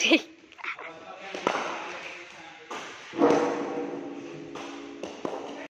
ठीक